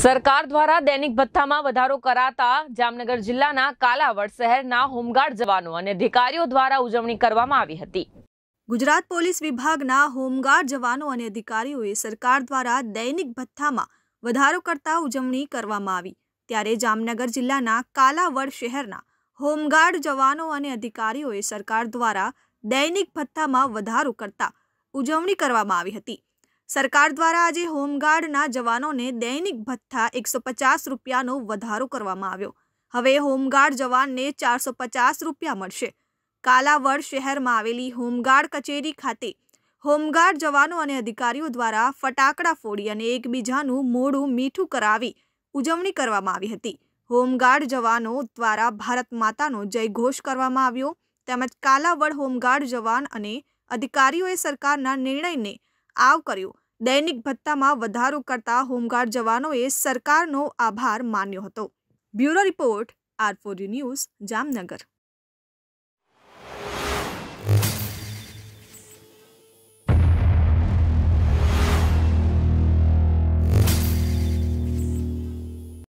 સરકાર દ્વારા દૈનિક ભથ્થામાં વધારો કરાતા જામનગર જિલ્લાના કાલાવડ શહેરના હોમગાર્ડ જવાનો અને અધિકારીઓ દ્વારા ઉજવણી કરવામાં આવી હતી. ગુજરાત પોલીસ વિભાગના હોમગાર્ડ જવાનો અને અધિકારીઓએ સરકાર દ્વારા દૈનિક ભથ્થામાં વધારો કરતા ઉજવણી કરવામાં આવી. ત્યારે જામનગર જિલ્લાના કાલાવડ શહેરના હોમગાર્ડ જવાનો અને અધિકારીઓએ સરકાર દ્વારા દૈનિક ભથ્થામાં વધારો કરતા ઉજવણી કરવામાં આવી હતી. સરકાર દ્વારા આજે હોમગાર્ડના જવાનોને દૈનિક ભથ્થા એકસો પચાસ રૂપિયાનો વધારો કરવામાં આવ્યો. હવે હોમગાર્ડ જવાનને ચારસો પચાસ રૂપિયા મળશે. કાલાવડ શહેરમાં આવેલી હોમગાર્ડ કચેરી ખાતે હોમગાર્ડ જવાનો અને અધિકારીઓ દ્વારા ફટાકડા ફોડી અને એકબીજાનું મોઢું મીઠું કરાવી ઉજવણી કરવામાં આવી હતી. હોમગાર્ડ જવાનો દ્વારા ભારત માતાનો જયઘોષ કરવામાં આવ્યો. તેમજ કાલાવડ હોમગાર્ડ જવાન અને અધિકારીઓએ સરકારના નિર્ણયને આવકર્યો દૈનિક ભથ્થામાં વધારો કરતા હોમગાર્ડ જવાનોએ સરકારનો આભાર માન્યો હતો. Bureau report R four news, Jamnagar.